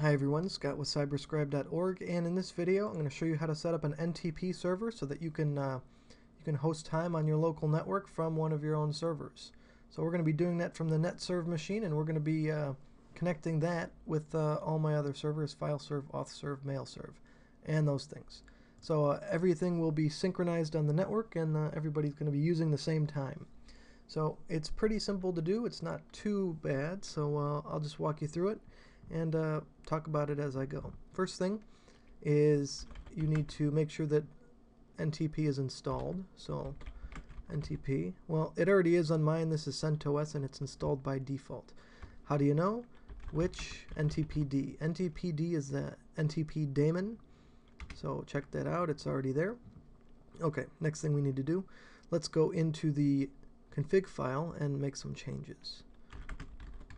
Hi everyone, Scott with cyberscribe.org and in this video I'm going to show you how to set up an NTP server so that you can uh, you can host time on your local network from one of your own servers. So we're going to be doing that from the NetServe machine and we're going to be uh, connecting that with uh, all my other servers, FileServe, AuthServe, MailServe, and those things. So uh, everything will be synchronized on the network and uh, everybody's going to be using the same time. So it's pretty simple to do, it's not too bad, so uh, I'll just walk you through it and uh, talk about it as I go. First thing is you need to make sure that NTP is installed. So NTP, well, it already is on mine. This is CentOS and it's installed by default. How do you know? Which NTPD? NTPD is the NTP daemon. So check that out. It's already there. Okay, next thing we need to do, let's go into the config file and make some changes.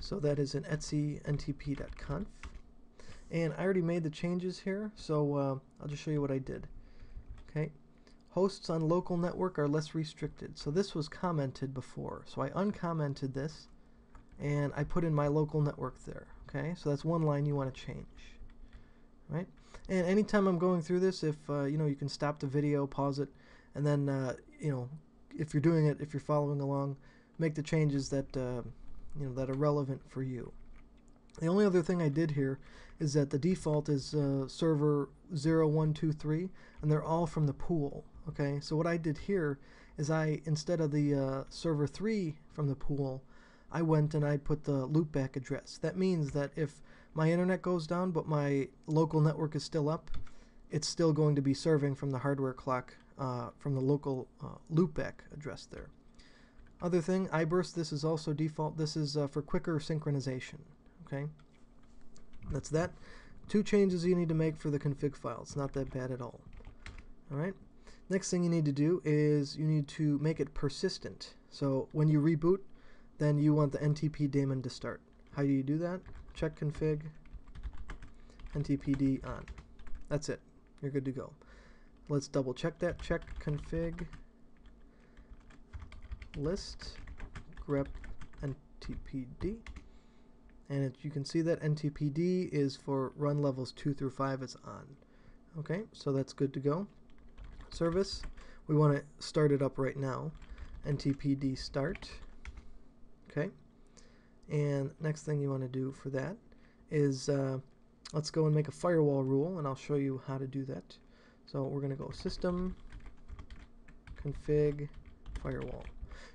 So that is in etc ntp.conf. And I already made the changes here, so uh, I'll just show you what I did. Okay, hosts on local network are less restricted. So this was commented before. So I uncommented this, and I put in my local network there. Okay, so that's one line you want to change. Right, and anytime I'm going through this, if uh, you know, you can stop the video, pause it, and then uh, you know, if you're doing it, if you're following along, make the changes that uh, you know that are relevant for you. The only other thing I did here is that the default is uh, server 0123 and they're all from the pool okay? So what I did here is I instead of the uh, server 3 from the pool I went and I put the loopback address. That means that if my internet goes down but my local network is still up it's still going to be serving from the hardware clock uh, from the local uh, loopback address there other thing, iBurst, this is also default. This is uh, for quicker synchronization. Okay, that's that. Two changes you need to make for the config file. It's not that bad at all. All right. Next thing you need to do is you need to make it persistent. So when you reboot, then you want the NTP daemon to start. How do you do that? Check config, NTPD on. That's it. You're good to go. Let's double check that. Check config list grep ntpd and it, you can see that ntpd is for run levels 2 through 5 it's on. Okay so that's good to go. Service we want to start it up right now. Ntpd start. Okay. And next thing you want to do for that is uh, let's go and make a firewall rule and I'll show you how to do that. So we're going to go system config firewall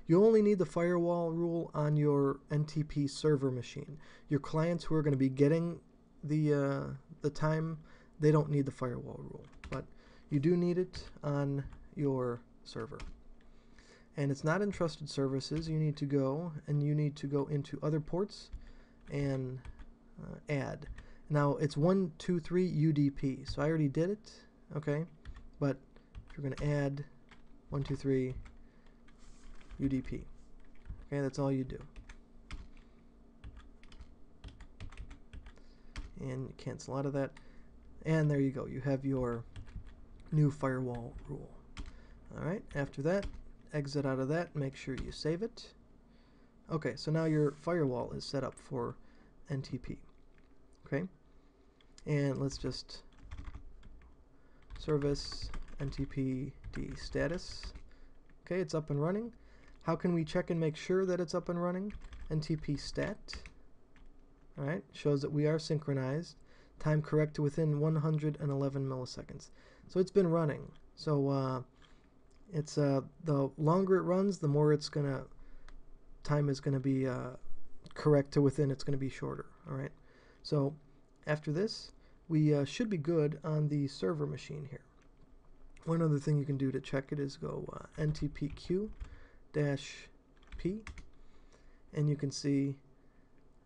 you only need the firewall rule on your NTP server machine. Your clients who are going to be getting the uh, the time, they don't need the firewall rule, but you do need it on your server. And it's not in trusted services. You need to go and you need to go into other ports and uh, add. Now it's 123 UDP. So I already did it, okay? But if you're going to add 123 UDP. Okay, that's all you do. And cancel out of that. And there you go. You have your new firewall rule. Alright, after that, exit out of that. Make sure you save it. Okay, so now your firewall is set up for NTP. Okay, and let's just service NTPD status. Okay, it's up and running. How can we check and make sure that it's up and running? NTP stat. Alright, shows that we are synchronized. Time correct to within 111 milliseconds. So it's been running. So uh, it's uh, the longer it runs, the more it's gonna time is gonna be uh, correct to within. It's gonna be shorter. All right. So after this, we uh, should be good on the server machine here. One other thing you can do to check it is go uh, ntpq dash p. And you can see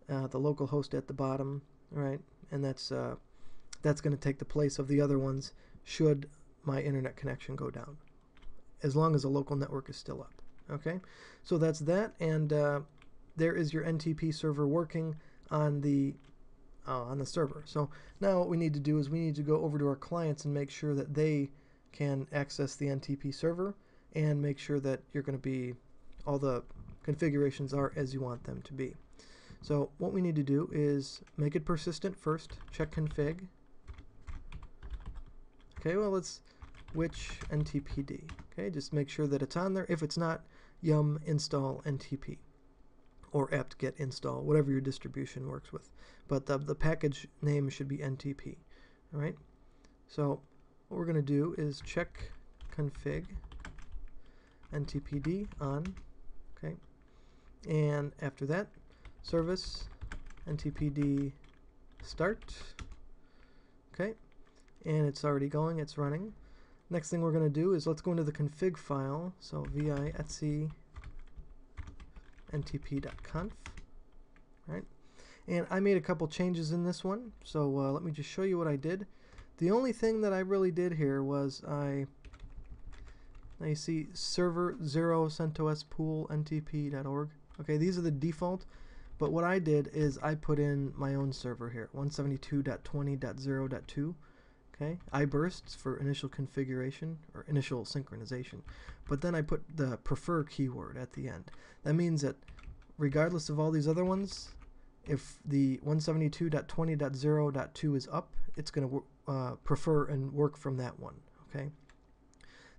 uh, the local host at the bottom right? And that's uh, that's going to take the place of the other ones should my internet connection go down as long as the local network is still up okay? So that's that and uh, there is your NTP server working on the uh, on the server. So now what we need to do is we need to go over to our clients and make sure that they can access the NTP server and make sure that you're going to be all the configurations are as you want them to be. So what we need to do is make it persistent first, check config. Okay, well let's which ntpd. Okay, just make sure that it's on there. If it's not, yum install ntp or apt-get install, whatever your distribution works with. But the, the package name should be ntp. All right. So what we're going to do is check config ntpd on. Okay. And after that, service ntpd start. Okay. And it's already going. It's running. Next thing we're going to do is let's go into the config file. So vi etc ntp.conf. Right? And I made a couple changes in this one, so uh, let me just show you what I did. The only thing that I really did here was I now you see server 0 CentOS pool ntp.org. Okay, these are the default, but what I did is I put in my own server here, 172.20.0.2. Okay, ibursts for initial configuration or initial synchronization, but then I put the prefer keyword at the end. That means that regardless of all these other ones, if the 172.20.0.2 is up, it's going to uh, prefer and work from that one. Okay.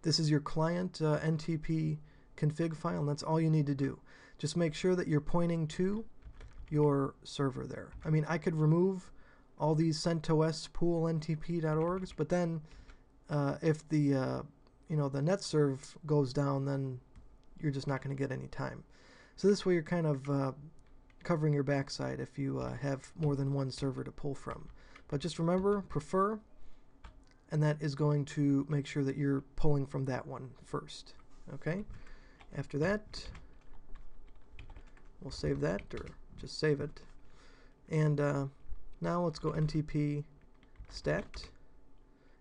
This is your client uh, NTP config file, and that's all you need to do. Just make sure that you're pointing to your server there. I mean, I could remove all these CentOS pool ntp.orgs, but then uh, if the uh, you know the net serve goes down, then you're just not going to get any time. So this way, you're kind of uh, covering your backside if you uh, have more than one server to pull from. But just remember, prefer, and that is going to make sure that you're pulling from that one first. Okay. After that, we'll save that or just save it. And uh, now let's go NTP stat.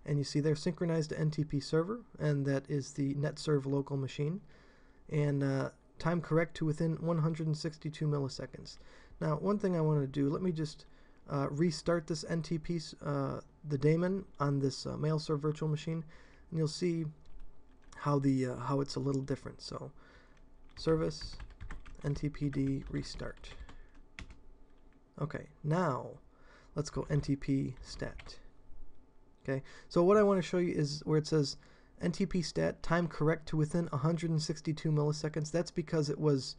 And you see they're synchronized to NTP server, and that is the NetServe local machine. And uh, time correct to within 162 milliseconds. Now, one thing I want to do, let me just uh, restart this NTP, the daemon on this uh, mail serve virtual machine, and you'll see how the uh, how it's a little different. So, service NTPD restart. Okay, now let's go NTP stat. Okay, so what I want to show you is where it says NTP stat time correct to within 162 milliseconds. That's because it was,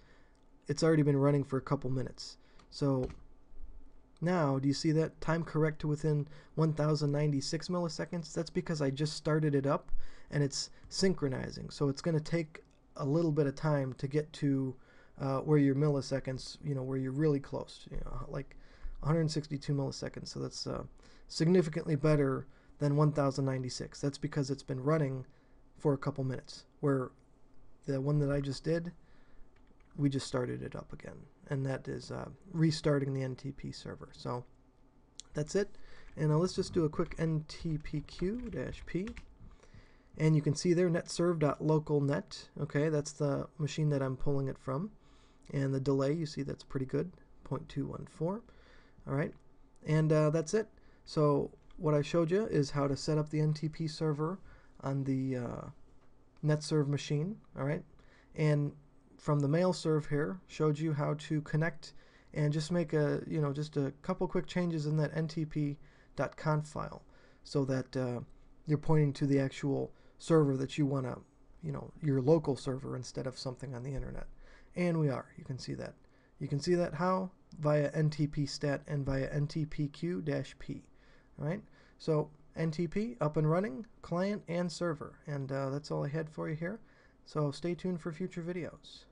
it's already been running for a couple minutes. So now, do you see that time correct to within 1096 milliseconds? That's because I just started it up and it's synchronizing. So it's going to take a little bit of time to get to uh, where your milliseconds, you know, where you're really close, you know, like 162 milliseconds. So that's uh, significantly better than 1096. That's because it's been running for a couple minutes. Where the one that I just did, we just started it up again. And that is uh, restarting the NTP server. So that's it. And now let's just do a quick ntpq-p. And you can see there netserve.localnet. Okay, that's the machine that I'm pulling it from. And the delay, you see that's pretty good, 0.214. All right, and uh, that's it. So what I showed you is how to set up the NTP server on the uh, NetServe machine, all right? And from the mail serve here, showed you how to connect and just make a, you know, just a couple quick changes in that ntp.conf file so that uh, you're pointing to the actual server that you want to, you know, your local server instead of something on the internet. And we are, you can see that. You can see that how? Via NTP stat and via NTPQ-P. All right, so NTP up and running, client and server. And uh, that's all I had for you here. So stay tuned for future videos.